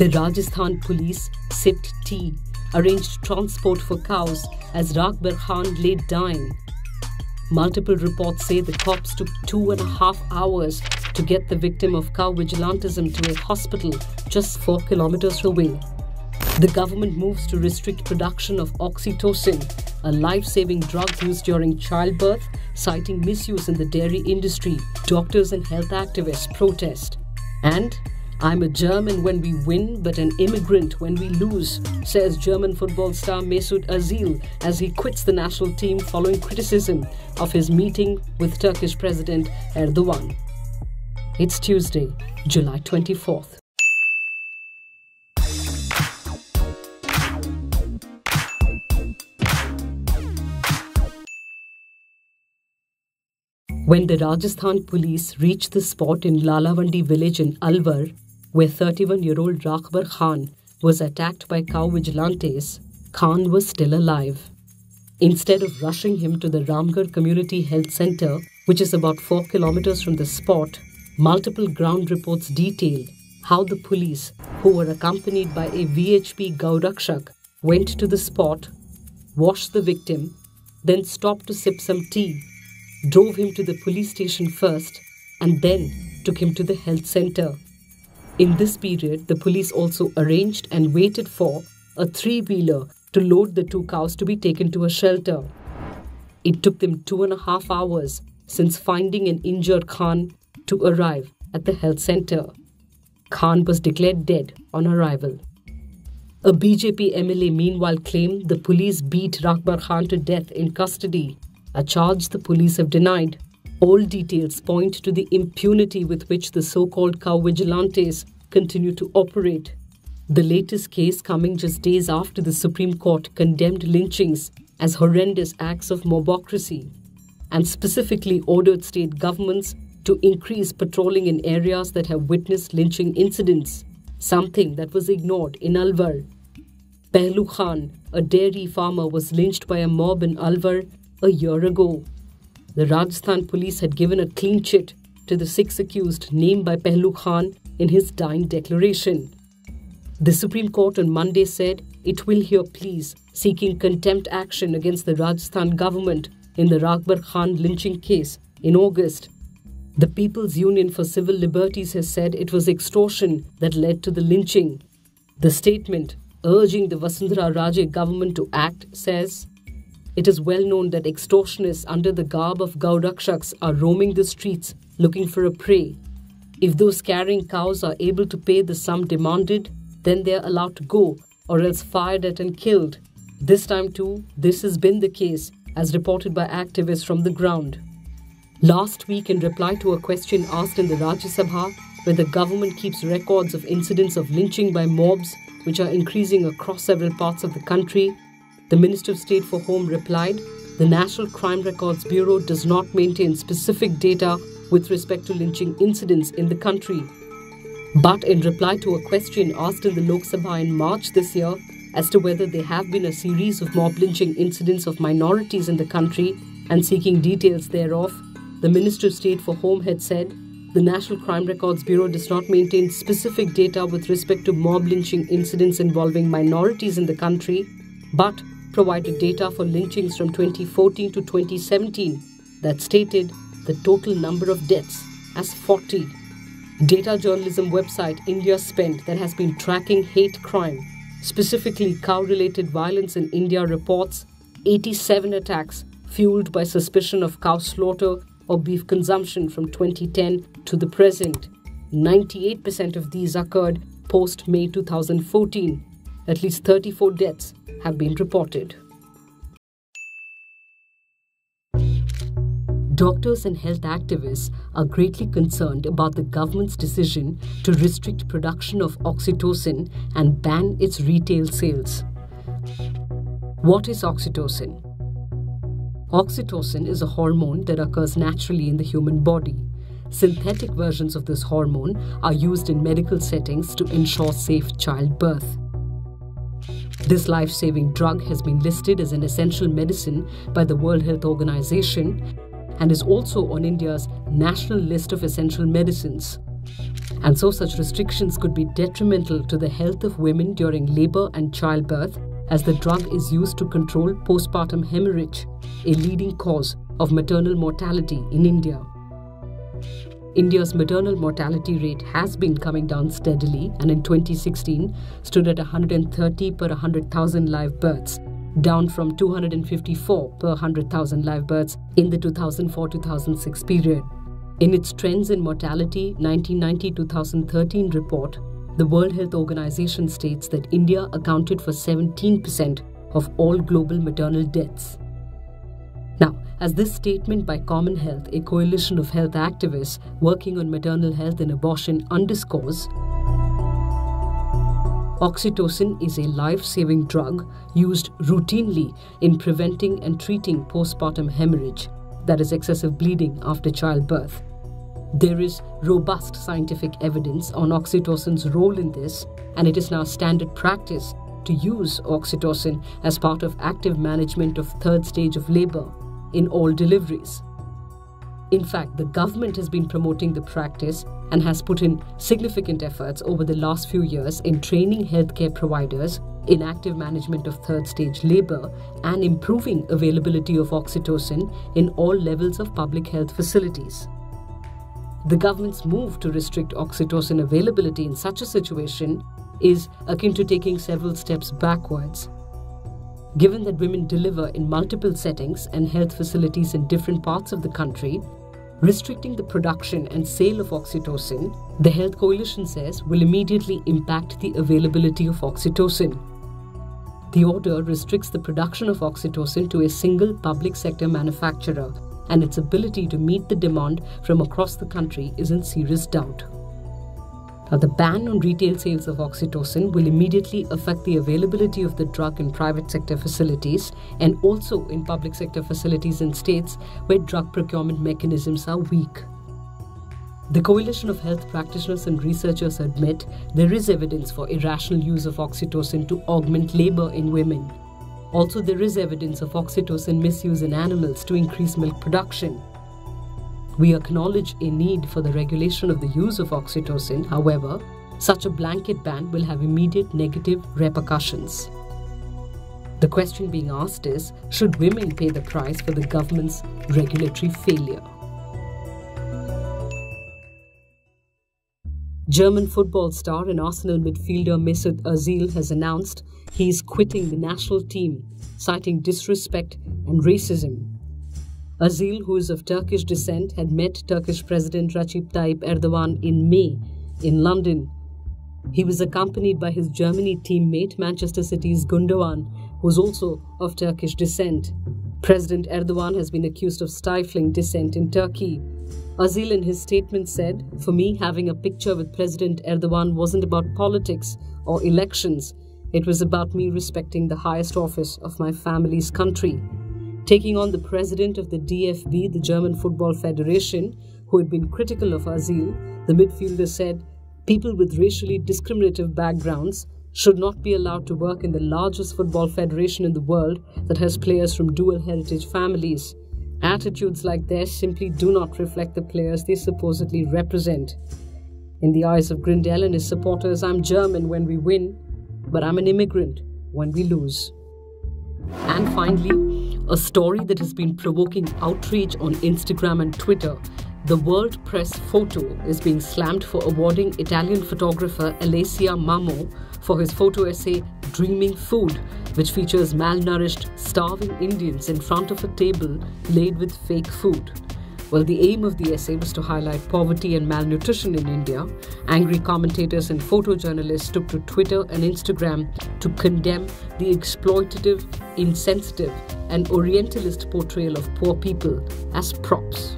The Rajasthan police sipped tea, arranged transport for cows as Rakbar Khan lay dying. Multiple reports say the cops took two and a half hours to get the victim of cow vigilantism to a hospital just four kilometers away. The government moves to restrict production of oxytocin, a life saving drug used during childbirth, citing misuse in the dairy industry. Doctors and health activists protest. And I'm a German when we win, but an immigrant when we lose, says German football star Mesut Ozil as he quits the national team following criticism of his meeting with Turkish President Erdogan. It's Tuesday, July 24th. When the Rajasthan police reached the spot in Lalavandi village in Alwar, where 31 year old Rakbar Khan was attacked by cow vigilantes, Khan was still alive. Instead of rushing him to the Ramgarh Community Health Center, which is about 4 kilometers from the spot, multiple ground reports detail how the police, who were accompanied by a VHP Gaurakshak, went to the spot, washed the victim, then stopped to sip some tea drove him to the police station first, and then took him to the health center. In this period, the police also arranged and waited for a three wheeler to load the two cows to be taken to a shelter. It took them two and a half hours since finding an injured Khan to arrive at the health center. Khan was declared dead on arrival. A BJP MLA meanwhile claimed the police beat Rakbar Khan to death in custody a charge the police have denied. All details point to the impunity with which the so called cow vigilantes continue to operate. The latest case coming just days after the Supreme Court condemned lynchings as horrendous acts of mobocracy and specifically ordered state governments to increase patrolling in areas that have witnessed lynching incidents, something that was ignored in Alwar. Pehlu Khan, a dairy farmer, was lynched by a mob in Alwar a year ago. The Rajasthan police had given a clean chit to the six accused named by Pehlu Khan in his dying declaration. The Supreme Court on Monday said it will hear pleas seeking contempt action against the Rajasthan government in the Rakbar Khan lynching case in August. The People's Union for Civil Liberties has said it was extortion that led to the lynching. The statement, urging the Vasundhara Raje government to act, says it is well known that extortionists under the garb of Gaurakshaks are roaming the streets looking for a prey. If those carrying cows are able to pay the sum demanded, then they are allowed to go or else fired at and killed. This time, too, this has been the case, as reported by activists from the ground. Last week, in reply to a question asked in the Rajya Sabha, where the government keeps records of incidents of lynching by mobs, which are increasing across several parts of the country, the Minister of State for Home replied, The National Crime Records Bureau does not maintain specific data with respect to lynching incidents in the country. But in reply to a question asked in the Lok Sabha in March this year as to whether there have been a series of mob lynching incidents of minorities in the country and seeking details thereof, the Minister of State for Home had said the National Crime Records Bureau does not maintain specific data with respect to mob lynching incidents involving minorities in the country, but provided data for lynchings from 2014 to 2017 that stated the total number of deaths as 40. Data journalism website IndiaSpend that has been tracking hate crime, specifically cow related violence in India, reports 87 attacks fueled by suspicion of cow slaughter or beef consumption from 2010 to the present. 98% of these occurred post May 2014. At least 34 deaths have been reported. Doctors and health activists are greatly concerned about the government's decision to restrict production of oxytocin and ban its retail sales. What is oxytocin? Oxytocin is a hormone that occurs naturally in the human body. Synthetic versions of this hormone are used in medical settings to ensure safe childbirth. This life saving drug has been listed as an essential medicine by the World Health Organization and is also on India's national list of essential medicines. and so such restrictions could be detrimental to the health of women during labor and childbirth as the drug is used to control postpartum hemorrhage, a leading cause of maternal mortality in India. India's maternal mortality rate has been coming down steadily and in 2016 stood at 130 per 100,000 live births, down from 254 per 100,000 live births in the 2004 2006 period. In its Trends in Mortality 1990 2013 report, the World Health Organization states that India accounted for 17% of all global maternal deaths. As this statement by Common Health, a coalition of health activists working on maternal health and abortion, underscores, oxytocin is a life saving drug used routinely in preventing and treating postpartum hemorrhage, that is, excessive bleeding after childbirth. There is robust scientific evidence on oxytocin's role in this, and it is now standard practice to use oxytocin as part of active management of third stage of labor in all deliveries. In fact, the government has been promoting the practice and has put in significant efforts over the last few years in training healthcare providers in active management of third stage labor and improving availability of oxytocin in all levels of public health facilities. The government's move to restrict oxytocin availability in such a situation is akin to taking several steps backwards. Given that women deliver in multiple settings and health facilities in different parts of the country, restricting the production and sale of oxytocin, the Health Coalition says, will immediately impact the availability of oxytocin. The order restricts the production of oxytocin to a single public sector manufacturer, and its ability to meet the demand from across the country is in serious doubt. Now, the ban on retail sales of oxytocin will immediately affect the availability of the drug in private sector facilities and also in public sector facilities in states where drug procurement mechanisms are weak. The Coalition of Health Practitioners and Researchers admit there is evidence for irrational use of oxytocin to augment labor in women. Also, there is evidence of oxytocin misuse in animals to increase milk production. We acknowledge a need for the regulation of the use of oxytocin, however, such a blanket ban will have immediate negative repercussions. The question being asked is should women pay the price for the government's regulatory failure? German football star and Arsenal midfielder Mesut Ozil has announced he is quitting the national team, citing disrespect and racism Ozil, who is of Turkish descent, had met Turkish President Recep Tayyip Erdogan in May in London. He was accompanied by his Germany teammate, Manchester City's Gundogan, who is also of Turkish descent. President Erdogan has been accused of stifling dissent in Turkey. Ozil, in his statement, said, For me, having a picture with President Erdogan wasn't about politics or elections. It was about me respecting the highest office of my family's country. Taking on the president of the DFB, the German Football Federation, who had been critical of Ozil, the midfielder said, People with racially discriminative backgrounds should not be allowed to work in the largest football federation in the world that has players from dual heritage families. Attitudes like this simply do not reflect the players they supposedly represent. In the eyes of Grindel and his supporters, I'm German when we win, but I'm an immigrant when we lose. And finally, a story that has been provoking outrage on Instagram and Twitter. The World Press Photo is being slammed for awarding Italian photographer Alessio Mamo for his photo essay Dreaming Food, which features malnourished, starving Indians in front of a table laid with fake food. Well, the aim of the essay was to highlight poverty and malnutrition in India. Angry commentators and photojournalists took to Twitter and Instagram to condemn the exploitative, insensitive, and Orientalist portrayal of poor people as props.